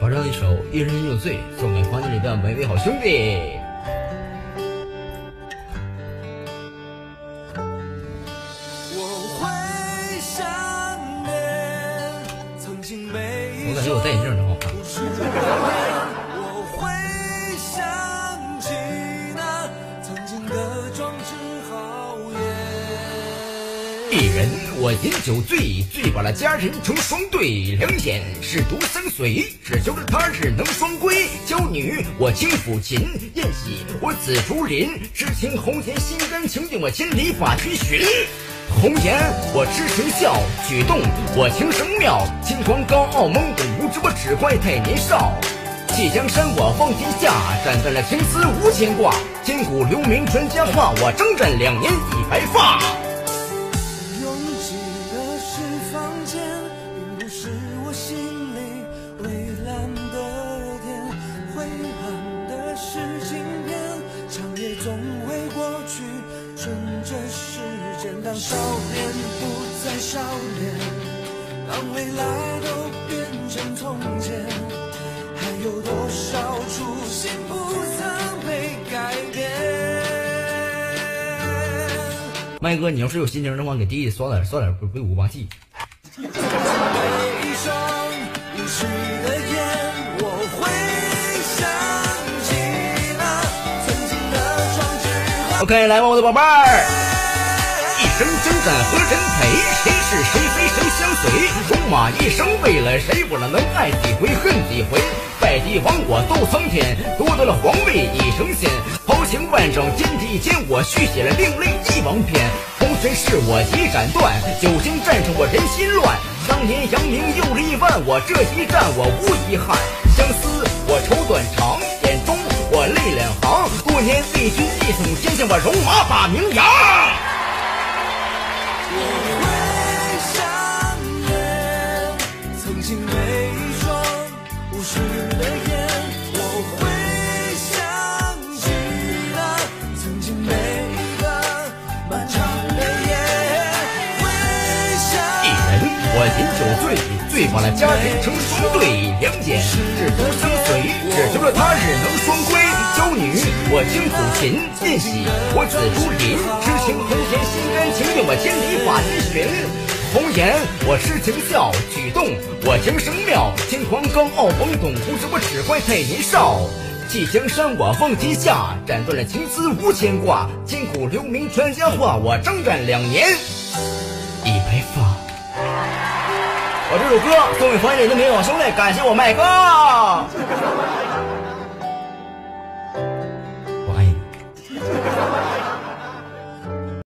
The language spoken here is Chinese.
把这一首《一人饮酒醉》送给房间里的每位好兄弟。我感觉我戴眼镜一人我饮酒醉，醉把了佳人成双对，两眼是独相随，只求着他日能双归。娇女我轻抚琴，宴喜我紫竹林，痴情红颜心甘情愿我千里把君寻。红颜我痴情笑，举动我情神妙，轻狂高傲懵懂无知，我只怪太年少。弃江山我放天下，斩断了情丝无牵挂，千古留名传佳话，我征战两年已白发。少年不再少年，当未来都变成从前，还有多少初心不曾被改变？麦哥，你要是有心情的话，给弟弟刷点刷点不不五八 G。OK，来吧，我的宝贝儿。一生征战何人陪？谁是谁非谁相随？戎马一生为了谁？我能爱几回恨几回？拜帝王我斗苍天，夺得了皇位已成仙。豪情万丈天地间，我续写了另类帝王篇。红尘事我已斩断，九星战胜我人心乱。当年扬名又立万，我这一战我无遗憾。相思我愁断肠，眼中我泪两行。多年为君一统天下，我戎马把名扬。进每一双无数人的眼我饮酒醉，醉把了佳人成双对，两眼志同相随，只求着他日能双归。娇女我轻抚琴，宴喜我紫竹林，痴情红颜心甘情愿我千里把君寻。红颜我痴情笑，举动我情生妙，轻狂高傲懵懂不是，我只怪太年少。弃江山我放天下，斩断了情丝无牵挂，千古留名传佳话，我征战两年已白发。我这首歌送给房间里的每位兄弟，感谢我麦哥。